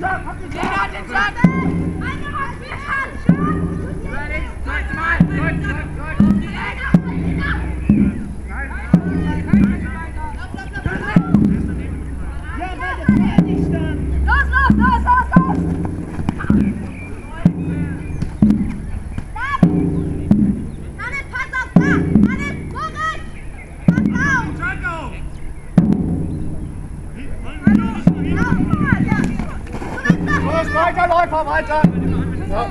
Los, Läufer weiter, Läufer weiter. Ja.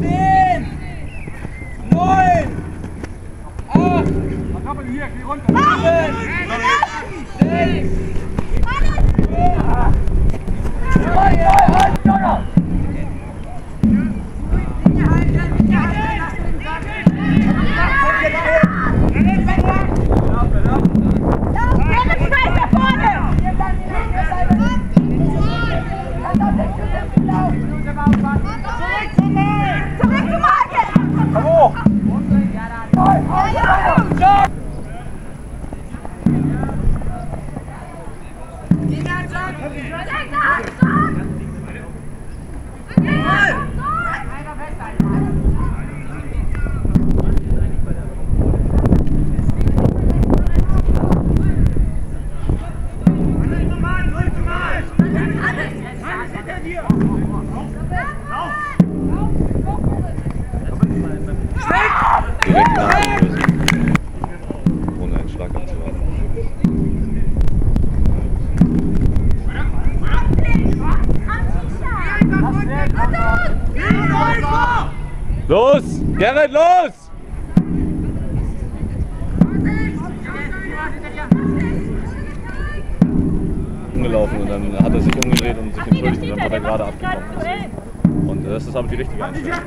10, 9, 8, 7, 6, Take that! Direkt nachlösen. Ohne einen Schlag abzuwarten. Los! Gerrit, los! Umgelaufen und dann hat er sich umgedreht und sich entschuldigt und dann hat er gerade abgekommen. Und das ist aber die richtige Einstellung.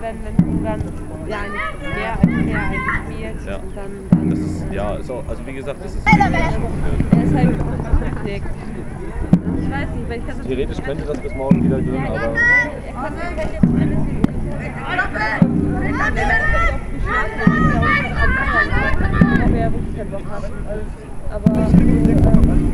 Wenn, wenn dann ja, mehr als eigentlich spielst Ja. dann, dann Das ist, ja, ist also wie gesagt, das ist. er ist halt richtig. Ich weiß nicht, weil ich das Theoretisch könnte das bis morgen wieder gehen, aber er aber